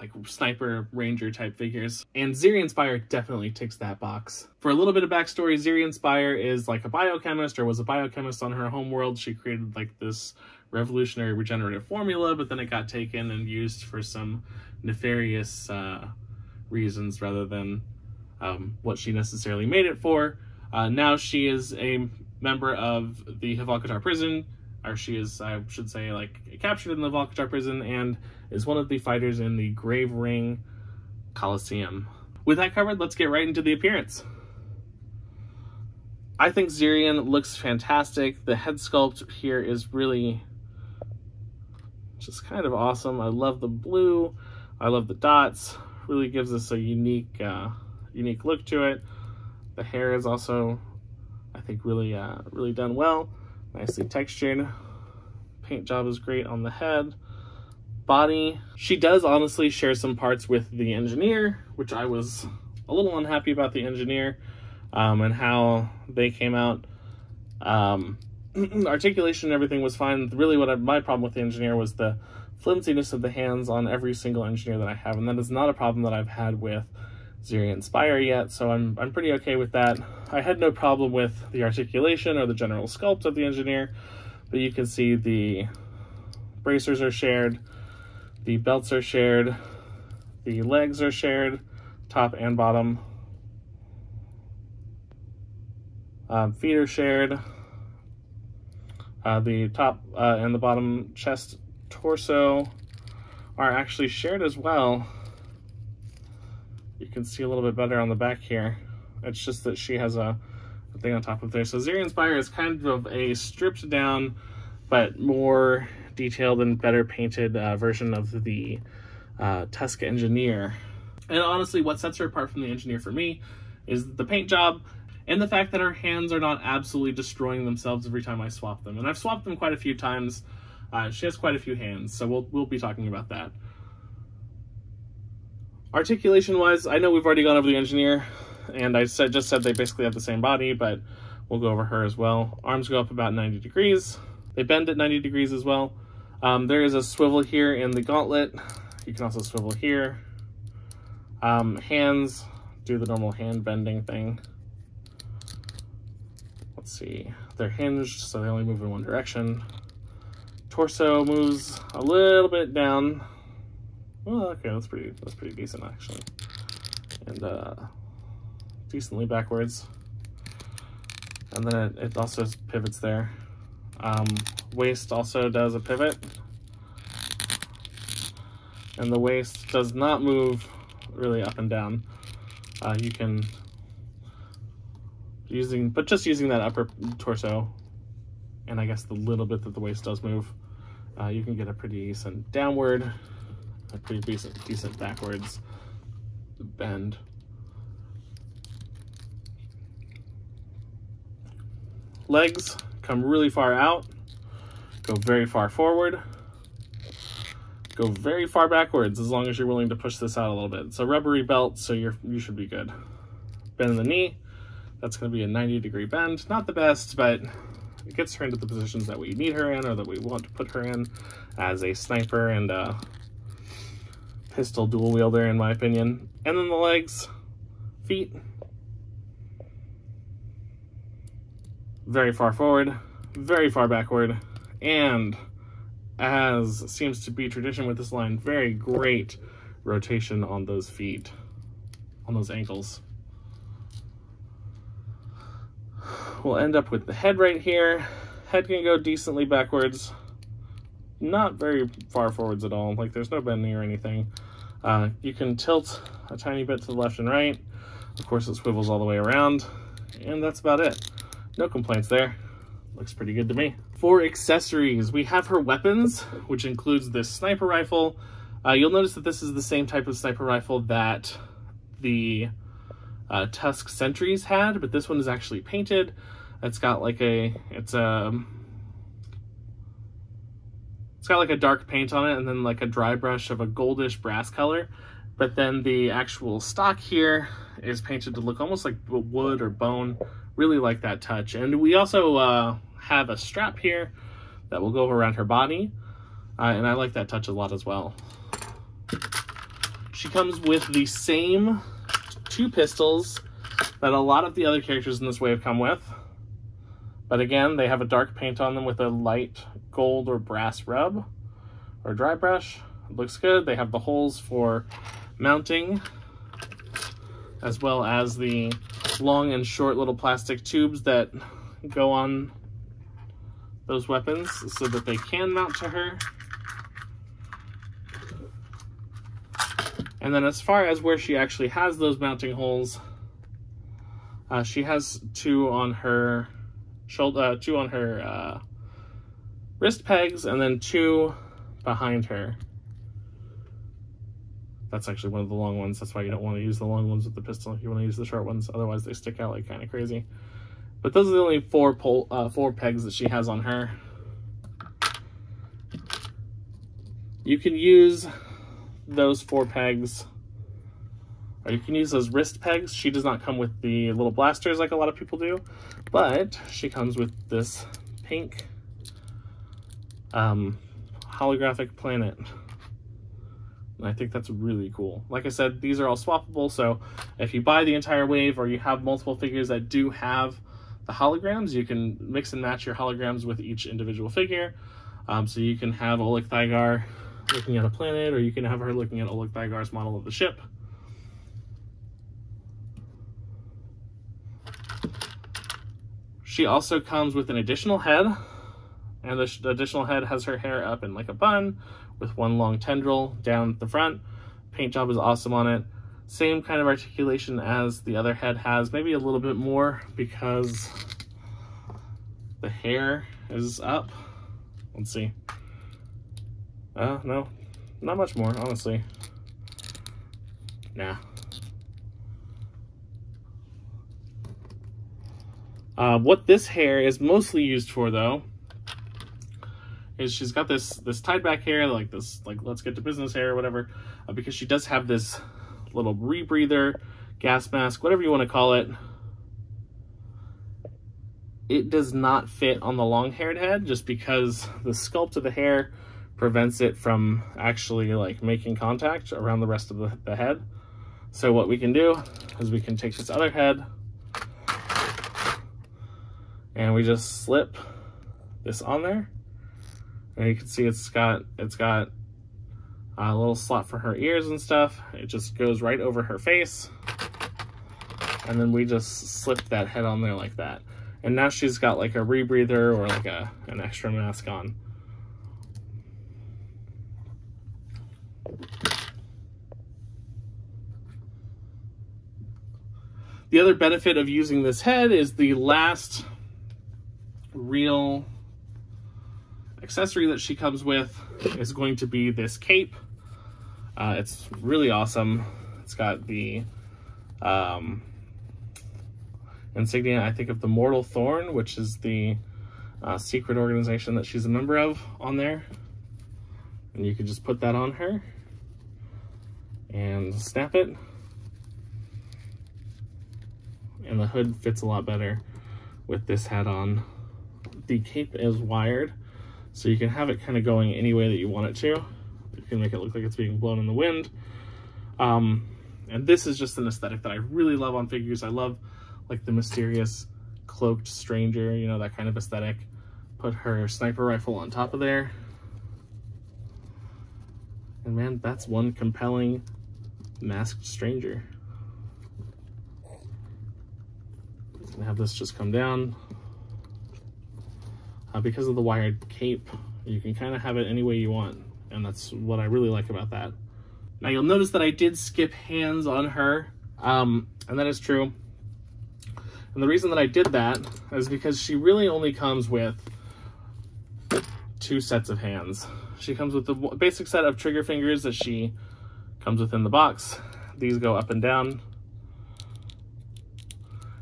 like sniper ranger type figures. And Zeerian Spyre definitely ticks that box. For a little bit of backstory, Zeerian Spyre is like a biochemist or was a biochemist on her homeworld. She created like this revolutionary regenerative formula, but then it got taken and used for some nefarious uh, reasons rather than um, what she necessarily made it for. Uh, now she is a member of the Hvalkatar prison, or she is, I should say, like captured in the Hvalkatar prison and is one of the fighters in the Grave Ring Coliseum. With that covered, let's get right into the appearance. I think Zeerian looks fantastic. The head sculpt here is really just kind of awesome. I love the blue. I love the dots. Really gives us a unique, uh, unique look to it. The hair is also, I think, really, uh, really done well. Nicely textured. Paint job is great on the head. Body. She does honestly share some parts with the engineer, which I was a little unhappy about the engineer um, and how they came out. Um, articulation and everything was fine. Really, what I, my problem with the engineer was the flimsiness of the hands on every single engineer that I have, and that is not a problem that I've had with Zeerian Spyre yet, so I'm, I'm pretty okay with that. I had no problem with the articulation or the general sculpt of the engineer, but you can see the bracers are shared, the belts are shared, the legs are shared, top and bottom. Um, feet are shared. Uh, the top uh, and the bottom chest torso are actually shared as well. You can see a little bit better on the back here. It's just that she has a, a thing on top of there. So Zeerian Spyre is kind of a stripped down, but more detailed and better painted uh, version of the uh, Tusk Engineer. And honestly, what sets her apart from the Engineer for me is the paint job and the fact that her hands are not absolutely destroying themselves every time I swap them. And I've swapped them quite a few times. Uh, she has quite a few hands, so we'll, we'll be talking about that. Articulation-wise, I know we've already gone over the engineer, and I said just said they basically have the same body, but we'll go over her as well. Arms go up about 90 degrees. They bend at 90 degrees as well. Um, there is a swivel here in the gauntlet. You can also swivel here. Um, hands do the normal hand bending thing. Let's see, they're hinged, so they only move in one direction. Torso moves a little bit down well, okay, that's pretty, that's pretty decent actually. And uh, decently backwards. And then it, it also pivots there. Um, waist also does a pivot. And the waist does not move really up and down. Uh, you can, using, but just using that upper torso, and I guess the little bit that the waist does move, uh, you can get a pretty decent downward a pretty decent, decent backwards bend. Legs come really far out, go very far forward, go very far backwards as long as you're willing to push this out a little bit. A rubbery belt, so you're you should be good. Bend the knee, that's going to be a 90 degree bend. Not the best, but it gets her into the positions that we need her in or that we want to put her in as a sniper and a pistol dual wielder in my opinion. And then the legs, feet, very far forward, very far backward, and as seems to be tradition with this line, very great rotation on those feet, on those ankles. We'll end up with the head right here. Head can go decently backwards, not very far forwards at all. Like there's no bending or anything. Uh, you can tilt a tiny bit to the left and right. Of course, it swivels all the way around. And that's about it. No complaints there. Looks pretty good to me. For accessories, we have her weapons, which includes this sniper rifle. Uh, you'll notice that this is the same type of sniper rifle that the uh, Tusk Sentries had, but this one is actually painted. It's got like a, it's a, um, it's got like a dark paint on it and then like a dry brush of a goldish brass color. But then the actual stock here is painted to look almost like wood or bone. Really like that touch. And we also uh, have a strap here that will go around her body. Uh, and I like that touch a lot as well. She comes with the same two pistols that a lot of the other characters in this wave come with. But again, they have a dark paint on them with a light gold or brass rub or dry brush. It looks good. They have the holes for mounting as well as the long and short little plastic tubes that go on those weapons so that they can mount to her. And then as far as where she actually has those mounting holes, uh, she has two on her shoulder, uh, two on her uh, wrist pegs, and then two behind her. That's actually one of the long ones. That's why you don't want to use the long ones with the pistol. You want to use the short ones, otherwise they stick out like kind of crazy. But those are the only four pole, uh, four pegs that she has on her. You can use those four pegs, or you can use those wrist pegs. She does not come with the little blasters like a lot of people do, but she comes with this pink um, holographic planet. I think that's really cool. Like I said, these are all swappable, so if you buy the entire wave or you have multiple figures that do have the holograms, you can mix and match your holograms with each individual figure. Um, so you can have Oleg Thygar looking at a planet, or you can have her looking at Oleg Thygar's model of the ship. She also comes with an additional head, and the additional head has her hair up in like a bun with one long tendril down the front. Paint job is awesome on it. Same kind of articulation as the other head has, maybe a little bit more because the hair is up. Let's see. Uh, no, not much more, honestly. Nah. Uh, what this hair is mostly used for, though, is she's got this this tied back hair, like this, like let's get to business hair or whatever, uh, because she does have this little rebreather, gas mask, whatever you want to call it. It does not fit on the long-haired head just because the sculpt of the hair prevents it from actually like making contact around the rest of the, the head. So what we can do is we can take this other head and we just slip this on there you can see it's got it's got a little slot for her ears and stuff. It just goes right over her face. And then we just slip that head on there like that. And now she's got like a rebreather or like a an extra mask on. The other benefit of using this head is the last real accessory that she comes with is going to be this cape. Uh, it's really awesome. It's got the um, insignia, I think, of the Mortal Thorn, which is the uh, secret organization that she's a member of on there. And you can just put that on her and snap it. And the hood fits a lot better with this hat on. The cape is wired, so you can have it kind of going any way that you want it to. You can make it look like it's being blown in the wind. Um, and this is just an aesthetic that I really love on figures. I love like the mysterious cloaked stranger, you know, that kind of aesthetic. Put her sniper rifle on top of there. And man, that's one compelling masked stranger. Gonna have this just come down uh, because of the wired cape, you can kind of have it any way you want. And that's what I really like about that. Now you'll notice that I did skip hands on her, um, and that is true. And the reason that I did that is because she really only comes with two sets of hands. She comes with the basic set of trigger fingers that she comes within the box. These go up and down.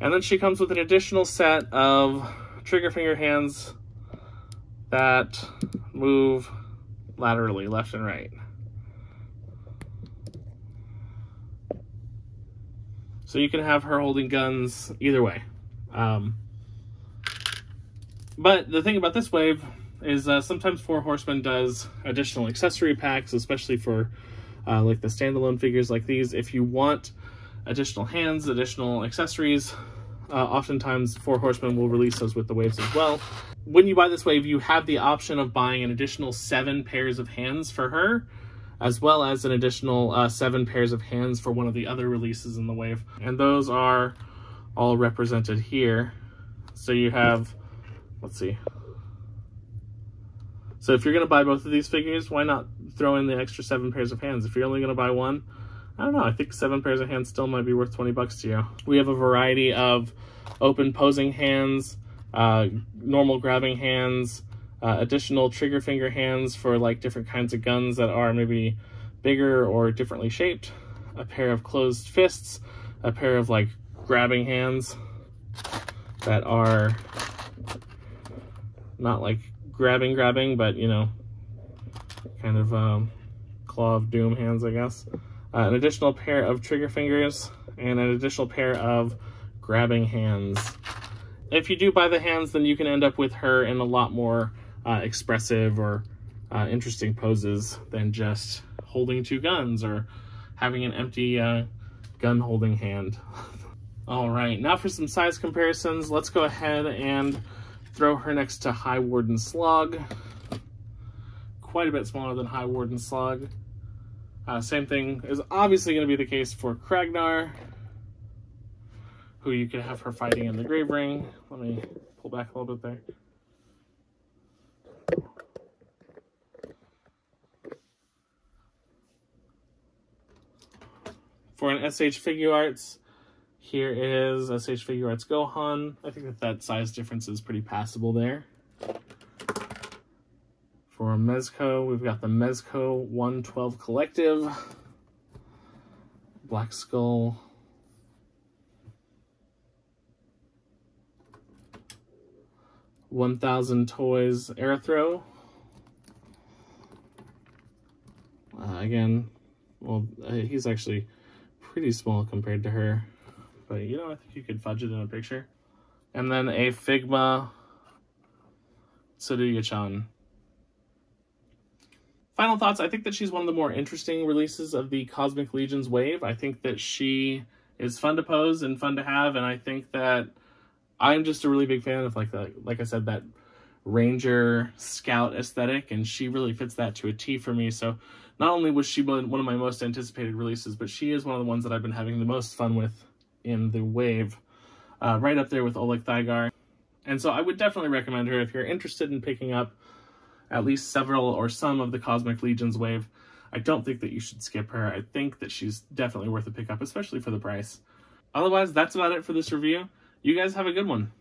And then she comes with an additional set of trigger finger hands that move laterally, left and right. So you can have her holding guns either way. Um, but the thing about this wave is uh, sometimes Four Horsemen does additional accessory packs, especially for uh, like the standalone figures like these. If you want additional hands, additional accessories, uh, oftentimes Four Horsemen will release those with the waves as well. When you buy this wave, you have the option of buying an additional seven pairs of hands for her, as well as an additional uh, seven pairs of hands for one of the other releases in the wave. And those are all represented here. So you have, let's see. So if you're going to buy both of these figures, why not throw in the extra seven pairs of hands? If you're only going to buy one, I don't know, I think seven pairs of hands still might be worth 20 bucks to you. We have a variety of open posing hands, uh, normal grabbing hands, uh, additional trigger finger hands for like different kinds of guns that are maybe bigger or differently shaped, a pair of closed fists, a pair of like grabbing hands that are not like grabbing grabbing, but you know, kind of um, claw of doom hands, I guess uh, an additional pair of trigger fingers, and an additional pair of grabbing hands. If you do buy the hands, then you can end up with her in a lot more uh, expressive or uh, interesting poses than just holding two guns or having an empty uh, gun holding hand. All right, now for some size comparisons, let's go ahead and throw her next to High Warden Slug. Quite a bit smaller than High Warden Slug. Uh, same thing is obviously going to be the case for Kragnar, who you can have her fighting in the Grave Ring. Let me pull back a little bit there. For an SH Figuarts, here is SH Figuarts Gohan. I think that that size difference is pretty passable there. For Mezco, we've got the Mezco 112 Collective, Black Skull, One Thousand Toys Aerithro. Uh, again, well, uh, he's actually pretty small compared to her, but you know, I think you could fudge it in a picture. And then a Figma Tsuruya-chan. Final thoughts, I think that she's one of the more interesting releases of the Cosmic Legions wave. I think that she is fun to pose and fun to have, and I think that I'm just a really big fan of like the like I said that ranger scout aesthetic and she really fits that to a T for me. So not only was she one of my most anticipated releases, but she is one of the ones that I've been having the most fun with in the wave. Uh, right up there with Oleg Thygar. And so I would definitely recommend her if you're interested in picking up at least several or some of the Cosmic Legions wave. I don't think that you should skip her. I think that she's definitely worth a pickup, especially for the price. Otherwise, that's about it for this review. You guys have a good one.